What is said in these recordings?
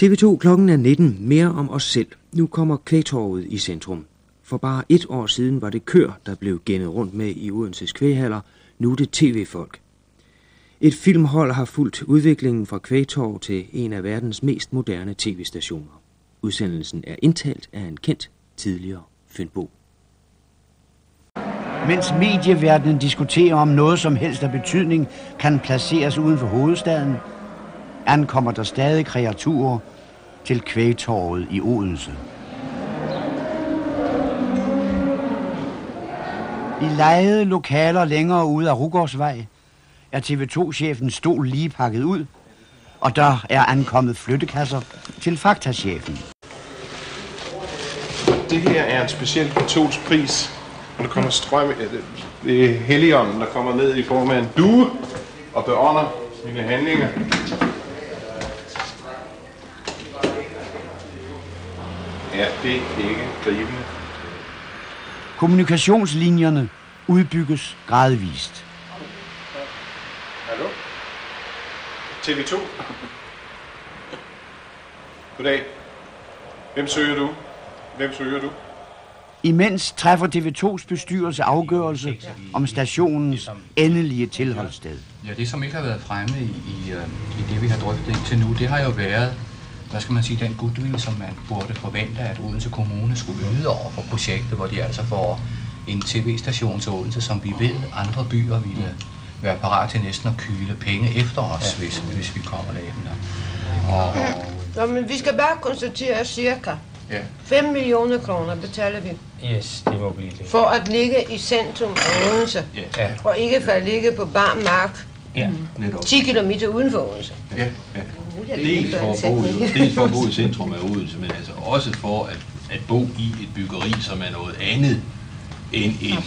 TV2 klokken er 19. Mere om os selv. Nu kommer kvægtorvet i centrum. For bare et år siden var det kør, der blev gennet rundt med i Odenses kvæghaller. Nu er det tv-folk. Et filmhold har fulgt udviklingen fra kvægtorv til en af verdens mest moderne tv-stationer. Udsendelsen er indtalt af en kendt tidligere Fynbo. Mens medieverdenen diskuterer om noget som helst af betydning kan placeres uden for hovedstaden, ankommer der stadig kreaturer til kvægtorvet i Odense. I lejede lokaler længere ude af Rugårdsvej er TV2-chefen stol lige pakket ud, og der er ankommet flyttekasser til faktachefen. Det her er en speciel katolsk pris, og der kommer strøm, øh, det er helligånden, der kommer ned i form af en due og beånder mine handlinger. Det er ikke gribende. Kommunikationslinjerne udbygges gradvist. Hallo? TV2? Goddag. Hvem søger du? Hvem søger du? Imens træffer TV2's bestyrelse afgørelse om stationens endelige tilholdssted. Ja, det som ikke har været fremme i, i, øh, i det, vi har drøftet indtil nu, det har jo været, hvad skal man sige, den goodwill, som man burde forvente, at Odense Kommune skulle yde over for projektet, hvor de altså får en tv-station til Odense, som vi ved, andre byer ville være parat til næsten at kyle penge efter os, ja. hvis, hvis vi kommer derhjemme. Og, og, Nå, men vi skal bare konstatere cirka ja. 5 millioner kroner betaler vi Yes, det må blive det. for at ligge i centrum af Odense. Ja. Og ikke for at ligge på bar mark Ja. Netop. 10 km uden for Odense. Ja, ja. Dels for, at bo, dels for at bo i centrum af Odense, men altså også for at, at bo i et byggeri, som er noget andet end en,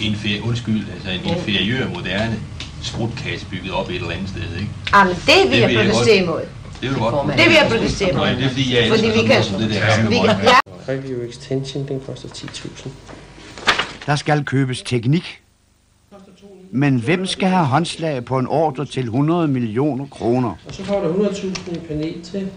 en, fer, undskyld, altså en inferiør, moderne sprutkasse bygget op et eller andet sted, ikke? Ah, men det vil Det jeg jeg protestere imod. Det vil du godt. Det vil jeg protestere imod. Det er fordi, jeg Fordi vi kan- det der Vi kan, ja, Review Extension, den koster 10.000. Der skal købes teknik. Men hvem skal have håndslag på en ordre til 100 millioner kroner? Og så får du 100.000 i panel til.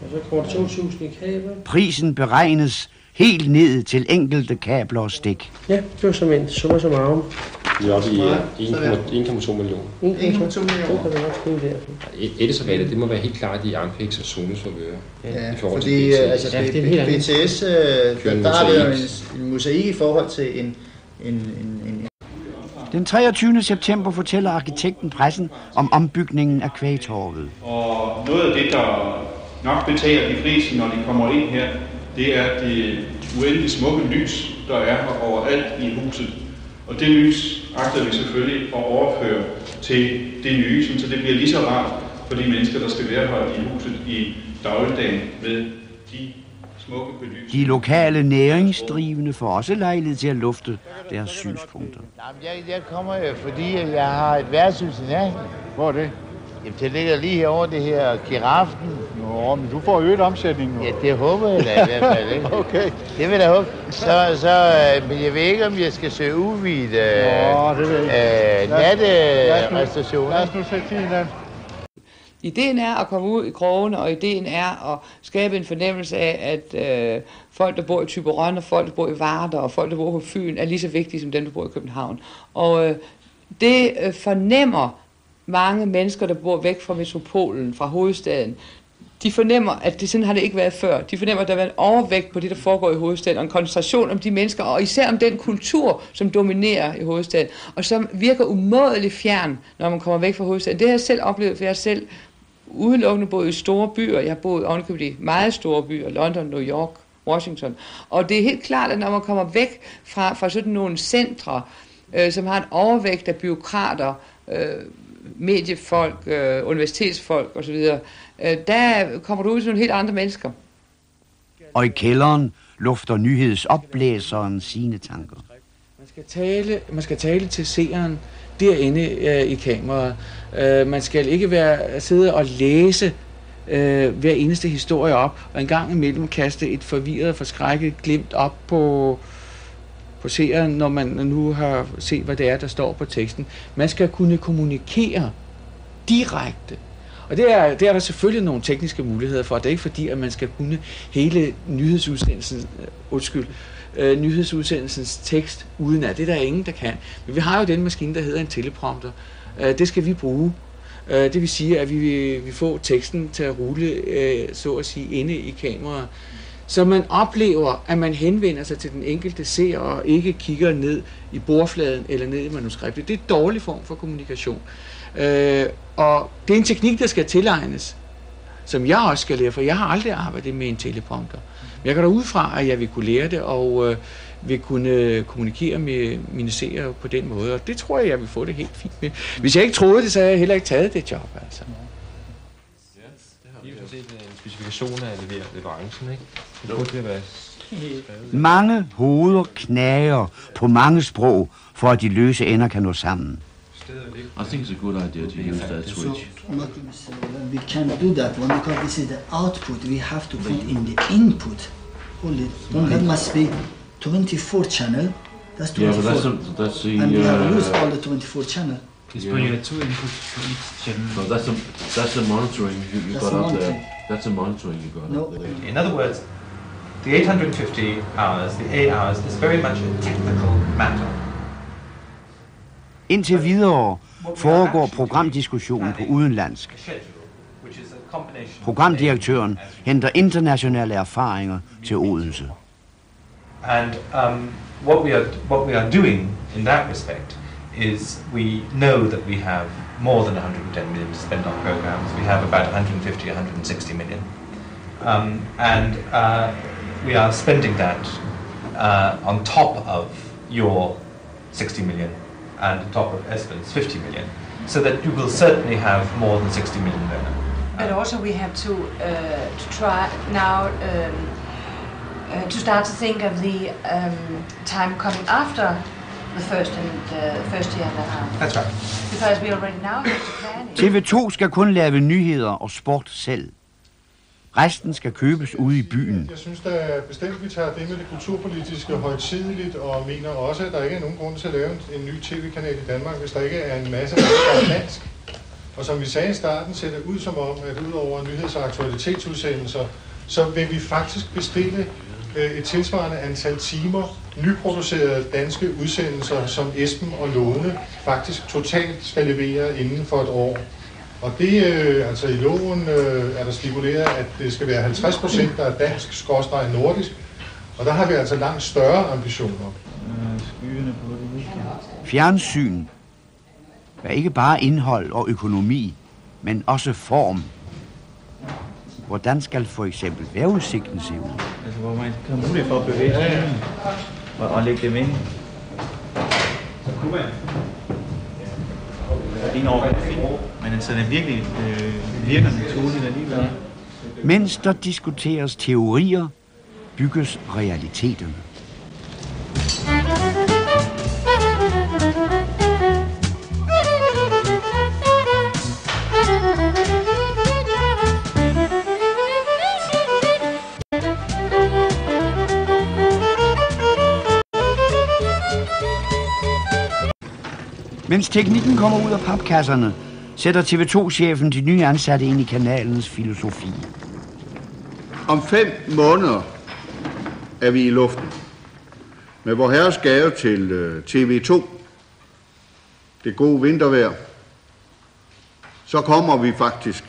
Og så kommer der 2.000 i kabel. Prisen beregnes helt ned til enkelte kabler og stik. Ja, det var som en summa summarum. Vi er oppe i øh, 1,2 millioner. 1,2 millioner. Det der. Ettersalget, det må være helt klart i Ampex og Zones forvør. Ja, i forhold fordi øh, altså, Ja, det er. BTS, øh, der er det jo en mosaik i forhold til en, en, en, en den 23. september fortæller arkitekten pressen om ombygningen af kvægtorvet. Og noget af det, der nok betaler de fleste, når de kommer ind her, det er det uendelig smukke lys, der er her overalt i huset. Og det lys agter vi selvfølgelig at overføre til det nye, så det bliver lige så rart for de mennesker, der skal være her i huset i dagligdagen med de. De lokale næringsdrivende får også lejlighed til at lufte deres synspunkter. Jeg, jeg kommer jo, fordi jeg har et værtshus i nærheden. Hvor er det? Jamen, det ligger lige herovre, det her giraften. Nå, men du får øget omsætning nu. Ja, det håber jeg da i hvert fald, ikke? Okay. Det vil jeg da håbe. Så, så, øh, men jeg ved ikke, om jeg skal søge uvidt øh, Nå, det ved jeg ikke. øh, Lad os nu- natterestationer. Lad os nu sætte tiden an. Ideen er at komme ud i krogene, og ideen er at skabe en fornemmelse af, at øh, folk, der bor i Tyberon, og folk, der bor i Varder, og folk, der bor på Fyn, er lige så vigtige som dem, der bor i København. Og øh, det øh, fornemmer mange mennesker, der bor væk fra metropolen, fra hovedstaden. De fornemmer, at det sådan har det ikke været før. De fornemmer, at der har været en overvægt på det, der foregår i hovedstaden, og en koncentration om de mennesker, og især om den kultur, som dominerer i hovedstaden, og som virker umådeligt fjern, når man kommer væk fra hovedstaden. Det har jeg selv oplevet, for jeg har selv udelukkende boet i store byer. Jeg har boet ovenikøbet i meget store byer, London, New York, Washington. Og det er helt klart, at når man kommer væk fra, fra sådan nogle centre, øh, som har en overvægt af byråkrater, øh, mediefolk, øh, universitetsfolk osv., øh, der kommer du ud til nogle helt andre mennesker. Og i kælderen lufter nyhedsoplæseren sine tanker. Man skal tale, man skal tale til seeren derinde øh, i kameraet. Øh, man skal ikke være sidde og læse øh, hver eneste historie op, og en gang imellem kaste et forvirret, forskrækket glimt op på, på seeren, når man nu har set, hvad det er, der står på teksten. Man skal kunne kommunikere direkte Og det er, det er der selvfølgelig nogle tekniske muligheder for. Det er ikke fordi, at man skal kunne hele nyhedsudsendelsen, øh, undskyld, øh, nyhedsudsendelsens tekst uden at. Det er der ingen, der kan. Men vi har jo den maskine, der hedder en teleprompter. Øh, det skal vi bruge. Øh, det vil sige, at vi, vi får teksten til at rulle, øh, så at sige, inde i kameraet. Så man oplever, at man henvender sig til den enkelte seer og ikke kigger ned i bordfladen eller ned i manuskriptet. Det er en dårlig form for kommunikation. Øh, og det er en teknik, der skal tilegnes, som jeg også skal lære, for jeg har aldrig arbejdet med en teleprompter. Men jeg går da ud fra, at jeg vil kunne lære det, og øh, vil kunne kommunikere med mine seere på den måde, og det tror jeg, jeg vil få det helt fint med. Hvis jeg ikke troede det, så havde jeg heller ikke taget det job, altså. Vi har set en specifikation af lever leverancen, ikke? Det burde det være Mange hoveder knager på mange sprog, for at de løse ender kan nå sammen. I think it's a good idea to use that switch. So we can do that one because this is the output. We have to put in the input. Only that must be 24 channel. That's 24. Yeah, but that's, a, that's the... and we have uh, used all the 24 channel. It's But you have two inputs for each channel. No, that's a that's a monitoring you, you That's got a up there. That's a monitoring you got No. up there. In other words, the 850 hours, the A hours, is very much a technical matter. Indtil videre foregår programdiskussionen på udenlandsk. Programdirektøren henter internationale erfaringer til Odense. And um, what we are what we are doing in that respect is we know that we have more than 110 million to spend on programs. We have about 150, 160 million, um, and uh, we are spending that uh, on top of your 60 million and on top of Espen's 50 million, so that you will certainly have more than 60 million there. But also we have to uh, to try now um, uh, to start to think of the um, time coming after the first and the first year and a half. That's right. Because we already now have to plan it. TV2 skal kun lave nyheder og sport selv. Resten skal købes ude i byen. Jeg synes da bestemt, vi tager det med det kulturpolitiske højtidligt, og mener også, at der ikke er nogen grund til at lave en, ny tv-kanal i Danmark, hvis der ikke er en masse, der er dansk. Og som vi sagde i starten, ser det ud som om, at udover nyheds- og aktualitetsudsendelser, så vil vi faktisk bestille øh, et tilsvarende antal timer nyproducerede danske udsendelser, som Esben og Lone faktisk totalt skal levere inden for et år. Og det, øh, altså i loven øh, er der stipuleret, at det skal være 50 procent, der er dansk, skråstreg nordisk. Og der har vi altså langt større ambitioner. Skyerne på det Fjernsyn er ikke bare indhold og økonomi, men også form. Hvordan skal for eksempel vejrudsigten se ud? Altså, hvor man kan mulighed for at bevæge sig og, og lægge dem ind. Så kunne man. Det er en overgang, men altså, den virkelig øh, virker naturligt alligevel. Mens der diskuteres teorier, bygges realiteterne. Mens teknikken kommer ud af papkasserne, sætter TV2-chefen de nye ansatte ind i kanalens filosofi. Om fem måneder er vi i luften. Med vor herres gave til øh, TV2, det gode vintervejr, så kommer vi faktisk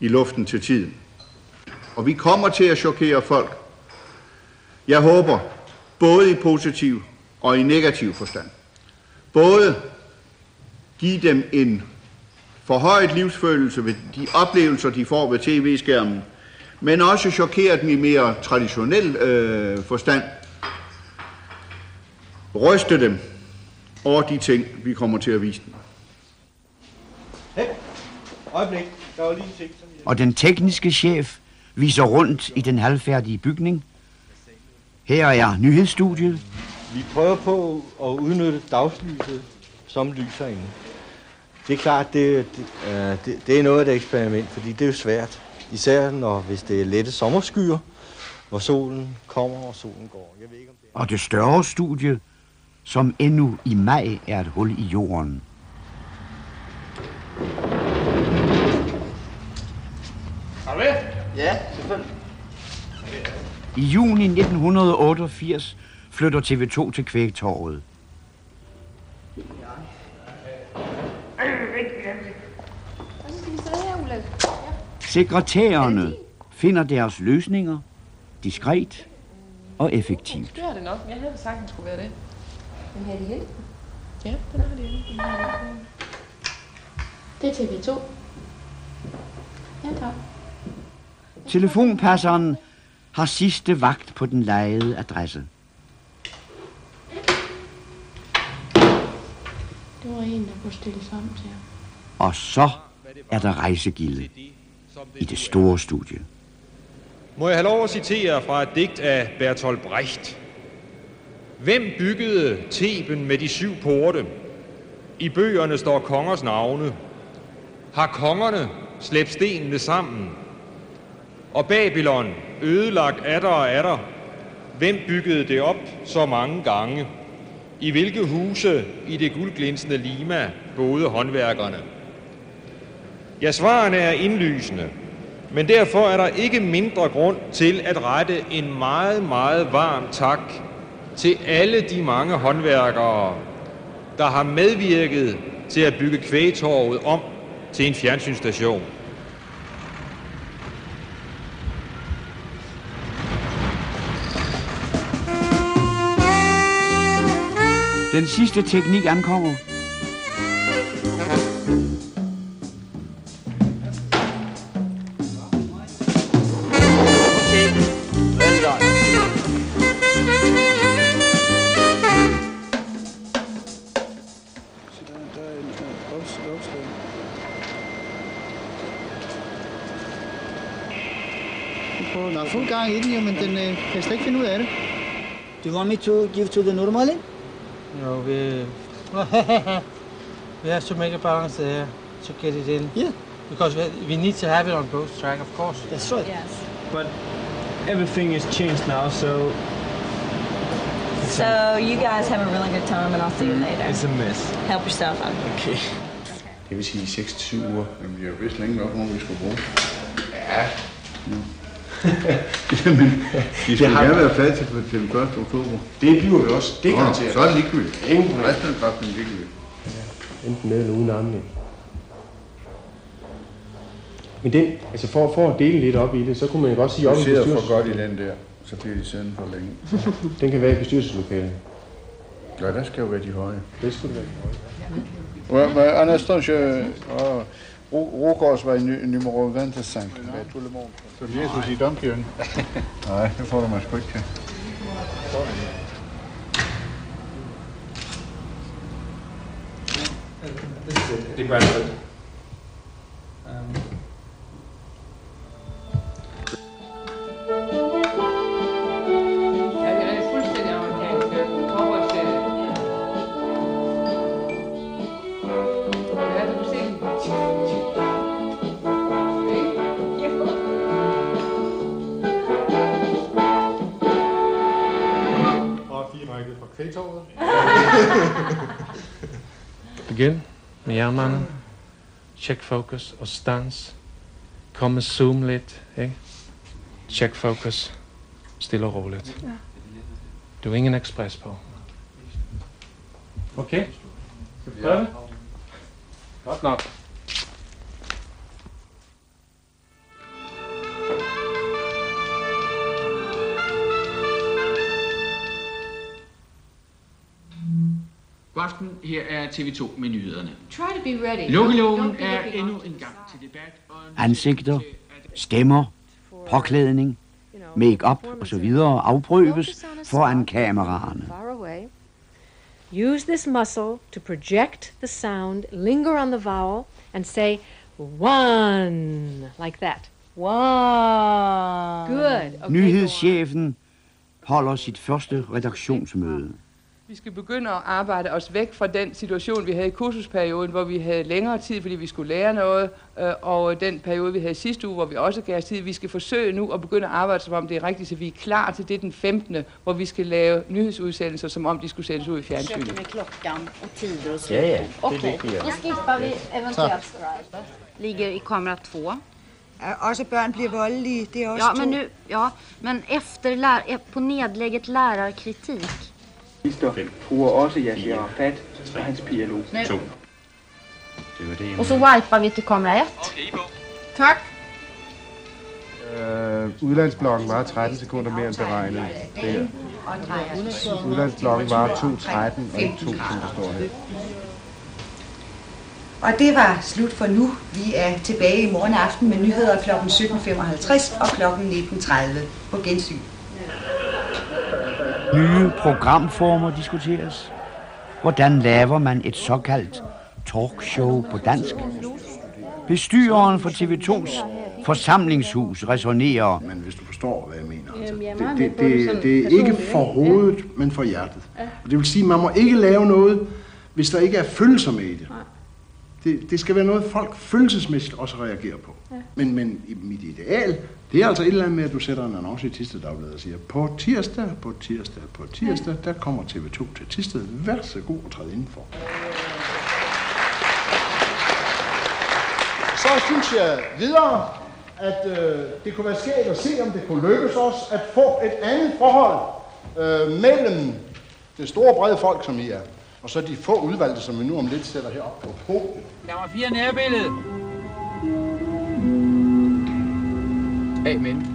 i luften til tiden. Og vi kommer til at chokere folk. Jeg håber, både i positiv og i negativ forstand. Både give dem en forhøjet livsfølelse ved de oplevelser, de får ved tv-skærmen, men også chokere dem i mere traditionel øh, forstand. Ryste dem over de ting, vi kommer til at vise dem. Hey, øjeblik. Der var lige en ting, som jeg... Og den tekniske chef viser rundt i den halvfærdige bygning. Her er nyhedsstudiet. Vi prøver på at udnytte dagslyset som lys herinde. Det er klart, det, det, øh, det, det er noget af et eksperiment, fordi det er jo svært. Især når, hvis det er lette sommerskyer, hvor solen kommer og solen går. Jeg ved ikke, om det Og det større studie, som endnu i maj er et hul i jorden. Har du med? Ja, selvfølgelig. I juni 1988 flytter TV2 til Kvægtorvet. Så skal vi sidde her, Ulla. Sekretærerne finder deres løsninger diskret og effektivt. Det er det nok. Jeg havde sagt, at det skulle være det. Men har de hen? Ja, den har de hen. Det er TV2. Ja, tak. Telefonpasseren har sidste vagt på den lejede adresse. Det var en, der kunne stille sammen til. Og så er der rejsegilde i det store studie. Må jeg have lov at citere fra et digt af Bertolt Brecht. Hvem byggede Theben med de syv porte? I bøgerne står kongers navne. Har kongerne slæbt stenene sammen? Og Babylon ødelagt atter og atter. Hvem byggede det op så mange gange? I hvilke huse i det guldglinsende Lima boede håndværkerne? Ja, svarene er indlysende. Men derfor er der ikke mindre grund til at rette en meget, meget varm tak til alle de mange håndværkere, der har medvirket til at bygge kvægtorvet om til en fjernsynsstation. Den sidste teknik ankommer. På, der er fuld gang i den, jo, men den øh, kan slet ikke finde ud af det. Do you want me to give to the normally? No, we we have to make a balance there to get it in. Yeah. Because we, we need to have it on both track, of course. That's right. Yes. But everything is changed now, so So you guys have a really good time, and I'll see you later. it's a mess. Help yourself out. Okay. Det vil sige 6-7 uger. Men vi har vist længe nok, hvor vi skulle bruge. Ja. Jamen, de skal har- gerne være færdige til, til den 1. oktober. Det bliver vi også. Det Nå, garanteret. Så er det ligegyldigt. Ingen problem. Resten af kraften er ligegyldigt. Enten med eller uden armene. Men den, altså for, for at dele lidt op i det, så kunne man jo godt sige om Du i sidder for godt i den der, så bliver de siddende for længe. Den kan være i bestyrelseslokalet. Ja, der skal jo være de høje. Det skulle være. Ouais, bah, un instant, je... Oh, Rogårds var i nu- nummer 25. Med tout le monde. Så lige skulle sige Domkirken. Nej, det får du mig sgu ikke til. Jernmanden. Check focus og stans. Kom med zoom lidt. Ikke? Check focus. Stille og roligt. Ja. Du er ingen ekspres på. Okay? Skal vi prøve? Godt nok. Aften, her er TV2 med nyhederne. Try to be ready. Lukkeloven er endnu en gang til debat. Ansigter, stemmer, påklædning, make-up osv. afprøves foran kameraerne. Use this muscle to project the sound, linger on the vowel, and say one, like that. One. Good. Okay, Nyhedschefen holder sit første redaktionsmøde. Vi skal begynde at arbejde os væk fra den situation, vi havde i kursusperioden, hvor vi havde længere tid, fordi vi skulle lære noget, øh, og den periode, vi havde sidste uge, hvor vi også gav os tid. Vi skal forsøge nu at begynde at arbejde, som om det er rigtigt, så vi er klar til det den 15., hvor vi skal lave nyhedsudsendelser, som om de skulle sendes ud i fjernsynet. med klockan och tider och Ja, ja. Det är Okej, det vi gör. då skippar vi eventuellt Tack. Scribe. Ligger i kamera två. Også børn bliver voldelige, det er også Ja, to. men nu, ja, men efter lär, på nedlägget lärarkritik. Minister bruger også Yasser Arafat og hans PLO. Nu. To. Och så wipar vi till kamera 1. Tack. Øh, udlandsblokken var 13 sekunder mere end beregnet. Der. Udlandsblokken var 2.13 og ikke 2, som der står her. Og det var slut for nu. Vi er tilbage i morgen aften med nyheder kl. 17.55 og kl. 19.30 på gensyn. Nye programformer diskuteres. Hvordan laver man et såkaldt talkshow på dansk? Bestyreren for TV2's forsamlingshus resonerer. Men hvis du forstår, hvad jeg mener. Altså, Jamen, jeg er det, det, det det, er ikke for hovedet, men for hjertet. Ja. Og det vil sige, at man må ikke lave noget, hvis der ikke er følelser med i det. Det, det skal være noget, folk følelsesmæssigt også reagerer på. Ja. Men, men i mit ideal, det er altså et eller andet med, at du sætter en annonce i Tisted Dagblad og siger, på tirsdag, på tirsdag, på tirsdag, der kommer TV2 til Tisted. Vær så god at træde indenfor. Så synes jeg videre, at øh, det kunne være skægt at se, om det kunne lykkes os at få et andet forhold øh, mellem det store brede folk, som I er, og så de få udvalgte, som vi nu om lidt sætter herop på podiet. Kammer 4 nærbillede. Amen.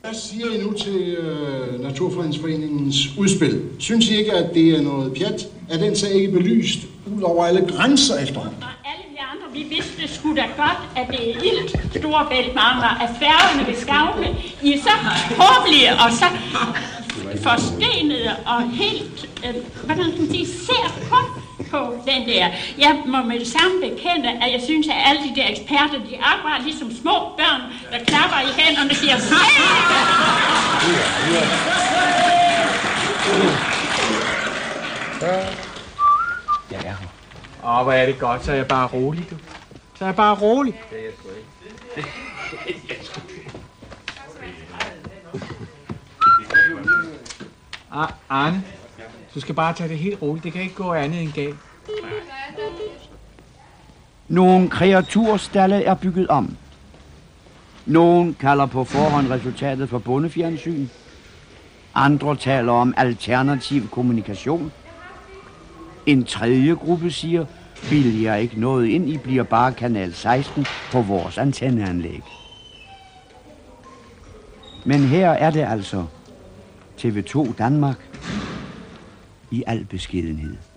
Hvad siger I nu til øh, Naturfredningsforeningens udspil? Synes I ikke, at det er noget pjat? Er den sag ikke belyst ud over alle grænser efterhånden? Alle vi andre, vi vidste sgu da godt, at det er ildt Storebælt mangler, at færgerne ved Skavle, I er så håblige og så forstenede og helt, øh, hvordan kan man sige, ser på på den der. Jeg må med det samme bekende, at jeg synes, at alle de der eksperter, de er akkurat ligesom små børn, der klapper i hænderne og siger, Jeg er her. Åh, hvor er det godt, så er jeg bare rolig, du. Så er jeg bare rolig. Det er jeg sgu ikke. Ah, Arne, du skal bare tage det helt roligt. Det kan ikke gå andet end galt. Nogle kreaturstalle er bygget om. Nogen kalder på forhånd resultatet for bondefjernsyn. Andre taler om alternativ kommunikation. En tredje gruppe siger, vil jeg ikke noget ind, I bliver bare kanal 16 på vores antenneanlæg. Men her er det altså TV2 Danmark i al beskedenhed.